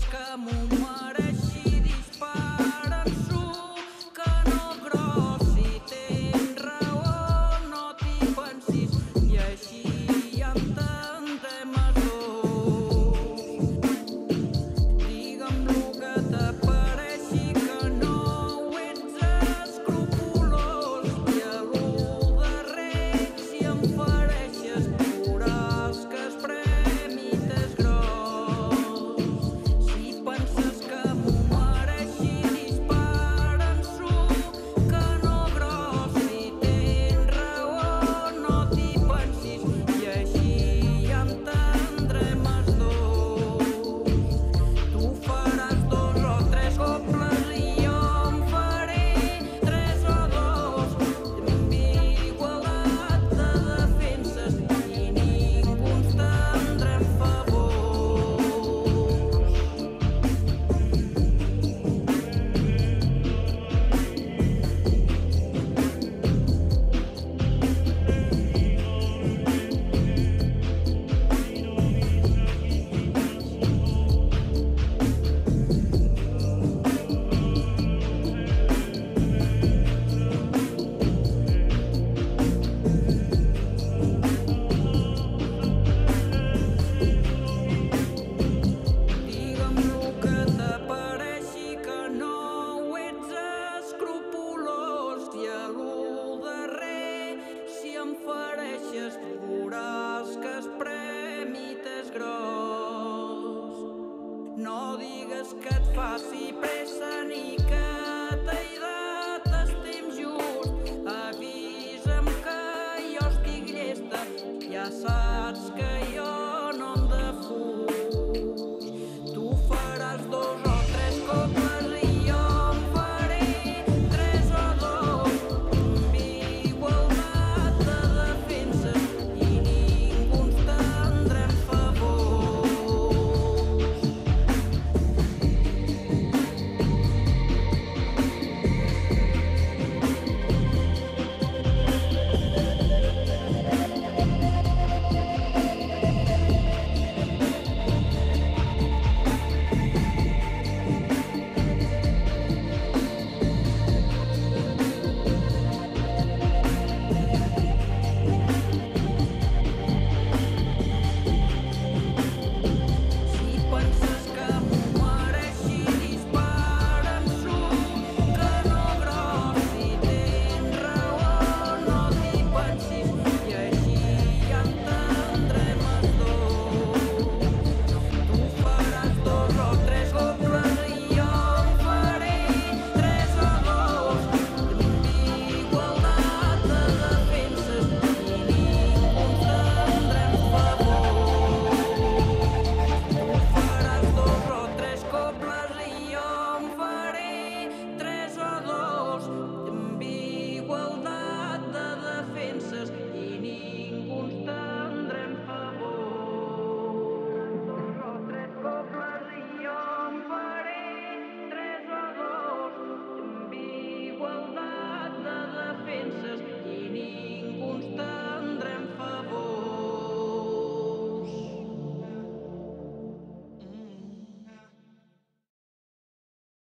penses que